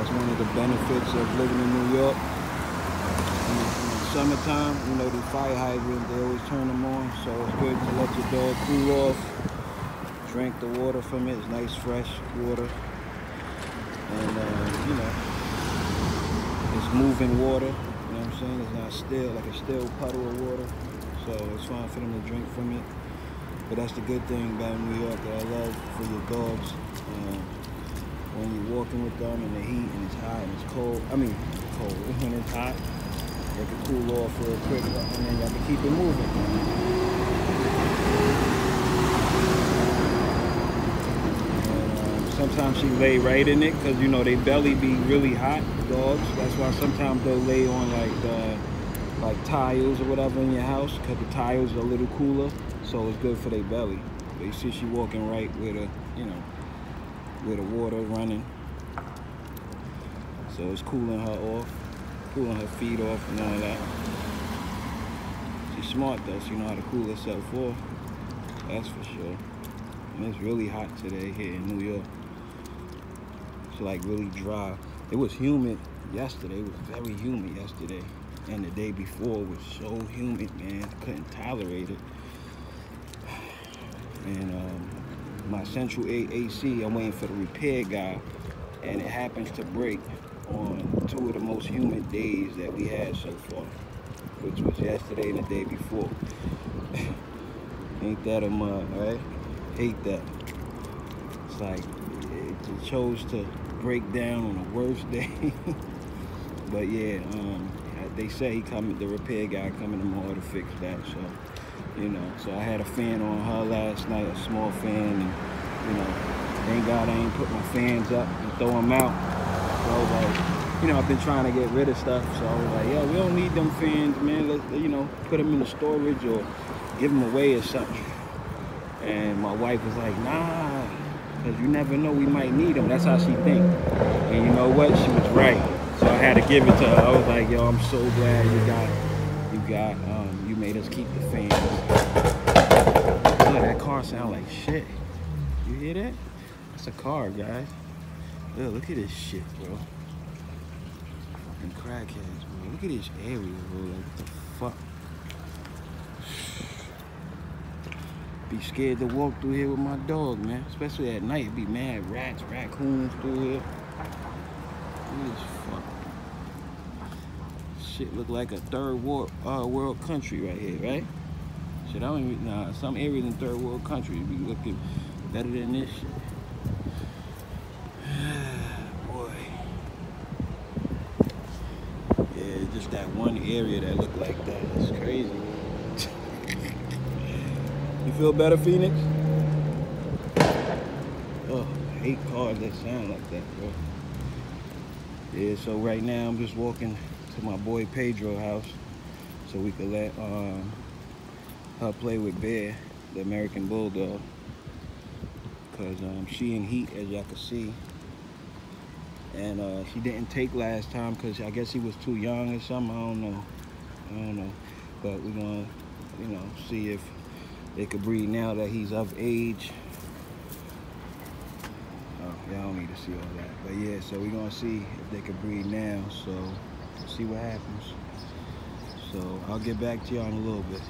that's one of the benefits of living in New York. In the, in the summertime, you know, the fire hydrant, they always turn them on, so it's good to let your dog cool off. Drink the water from it, it's nice fresh water. And, uh, you know, it's moving water, you know what I'm saying? It's not still, like a still puddle of water. So it's fine for them to drink from it. But that's the good thing about New York that I love for your dogs. Walking with them in the heat and it's hot and it's cold, I mean cold, when it's hot, they can cool off real quick and then y'all can keep it moving. Sometimes she lay right in it because you know they belly be really hot dogs. That's why sometimes they'll lay on like uh, like tiles or whatever in your house because the tiles are a little cooler, so it's good for their belly. But you see she walking right with a you know with the water running. So it's cooling her off, cooling her feet off and all that. She's smart though, she know how to cool herself off. That's for sure. And it's really hot today here in New York. It's like really dry. It was humid yesterday. It was very humid yesterday. And the day before was so humid, man. Couldn't tolerate it. And um, my central AC, I'm waiting for the repair guy, and it happens to break on two of the most humid days that we had so far, which was yesterday and the day before. Ain't that a mug, right? Hate that. It's like it chose to break down on the worst day. but yeah, um, they say he coming, the repair guy coming tomorrow to fix that. So you know. So I had a fan on her last night, a small fan, and you know, thank God I ain't put my fans up and throw them out. Like, you know, I've been trying to get rid of stuff, so I was like, yo, we don't need them fans, man. Let's, you know, put them in the storage or give them away or something. And my wife was like, nah, because you never know, we might need them. That's how she think. And you know what? She was right. So I had to give it to her. I was like, yo, I'm so glad you got, you got, um, you made us keep the fans. Look, that car sound like shit. You hear that? That's a car, guys. Look, look at this shit, bro. Fucking crackheads, bro. Look at this area, bro. Like, what the fuck? Be scared to walk through here with my dog, man. Especially at night. Be mad rats, raccoons through here. Look this fuck. Shit look like a third world, uh, world country right here, right? Shit, I don't even, nah, some areas in third world countries be looking better than this shit. Boy. Yeah, just that one area that looked like that. It's crazy. you feel better, Phoenix? Oh, I hate cars that sound like that, bro. Yeah, so right now I'm just walking to my boy Pedro house so we could let um, her play with Bear, the American Bulldog. Cause um, she in heat, as y'all can see. And uh, she didn't take last time because I guess he was too young or something. I don't know. I don't know. But we're gonna, you know, see if they could breed now that he's of age. Oh, y'all don't need to see all that. But yeah, so we're gonna see if they could breed now. So see what happens. So I'll get back to y'all in a little bit.